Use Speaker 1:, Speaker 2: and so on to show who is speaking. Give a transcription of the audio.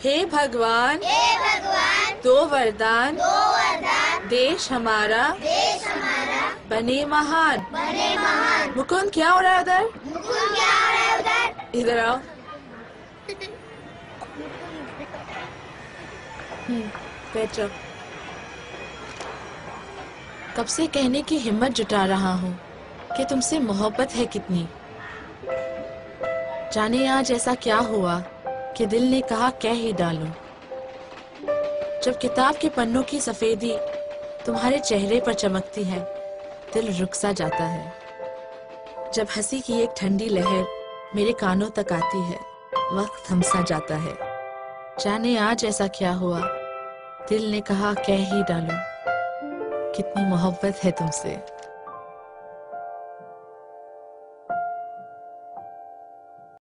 Speaker 1: हे भगवान
Speaker 2: हे भगवान
Speaker 1: दो वरदान
Speaker 2: दो वरदान
Speaker 1: देश हमारा
Speaker 2: देश हमारा
Speaker 1: बने महान।
Speaker 2: बने महान।
Speaker 1: मुकुंद क्या हो रहा है उधर?
Speaker 2: मुकुंद क्या हो रहा है उधर?
Speaker 1: इधर आओ। हम्म, बैठो कब से कहने की हिम्मत जुटा रहा हूँ कि तुमसे मोहब्बत है कितनी। जाने आज ऐसा क्या हुआ? कि दिल ने कहा, कह ही डालूं। जब किताब के पन्नों की सफेदी तुम्हारे चेहरे पर चमकती है, दिल रुक सा जाता है। जब हँसी की एक ठंडी लहर मेरे कानों तक आती है, वक्त थमसा जाता है। जाने आज ऐसा क्या हुआ? दिल ने कहा, कह ही डालो। कितनी मोहब्बत है तुमसे।